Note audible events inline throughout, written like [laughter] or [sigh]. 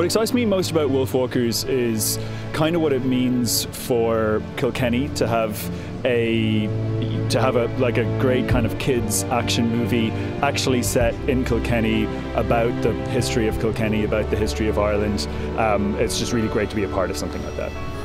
What excites me most about Wolfwalkers is kind of what it means for Kilkenny to have a to have a like a great kind of kids action movie actually set in Kilkenny about the history of Kilkenny, about the history of Ireland. Um, it's just really great to be a part of something like that.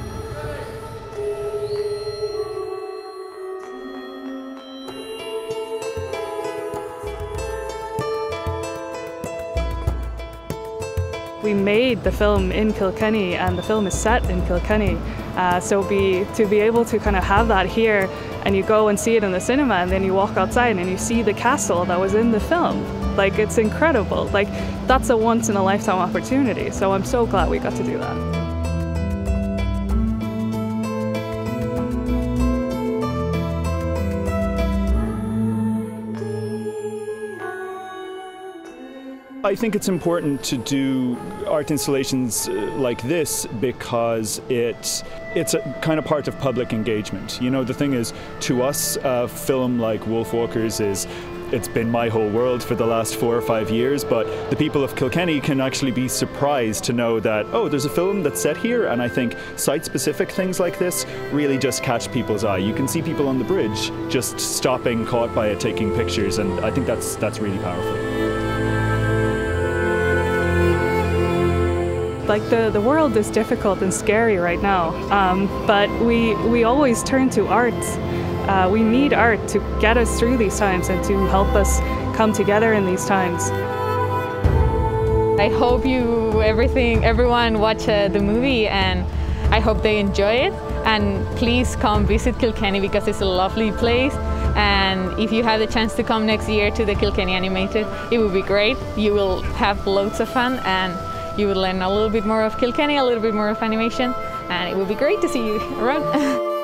We made the film in Kilkenny and the film is set in Kilkenny. Uh, so be, to be able to kind of have that here and you go and see it in the cinema and then you walk outside and you see the castle that was in the film. Like it's incredible. Like that's a once in a lifetime opportunity. So I'm so glad we got to do that. I think it's important to do art installations uh, like this because it it's a kind of part of public engagement. You know, the thing is, to us, a film like Wolfwalkers is it's been my whole world for the last four or five years, but the people of Kilkenny can actually be surprised to know that, oh, there's a film that's set here, and I think site specific things like this really just catch people's eye. You can see people on the bridge just stopping, caught by it, taking pictures, and I think that's, that's really powerful. Like the, the world is difficult and scary right now, um, but we, we always turn to art. Uh, we need art to get us through these times and to help us come together in these times. I hope you, everything, everyone watch uh, the movie and I hope they enjoy it. And please come visit Kilkenny because it's a lovely place. And if you have the chance to come next year to the Kilkenny Animated, it would be great. You will have loads of fun and you would learn a little bit more of Kilkenny, a little bit more of animation, and it would be great to see you around. [laughs]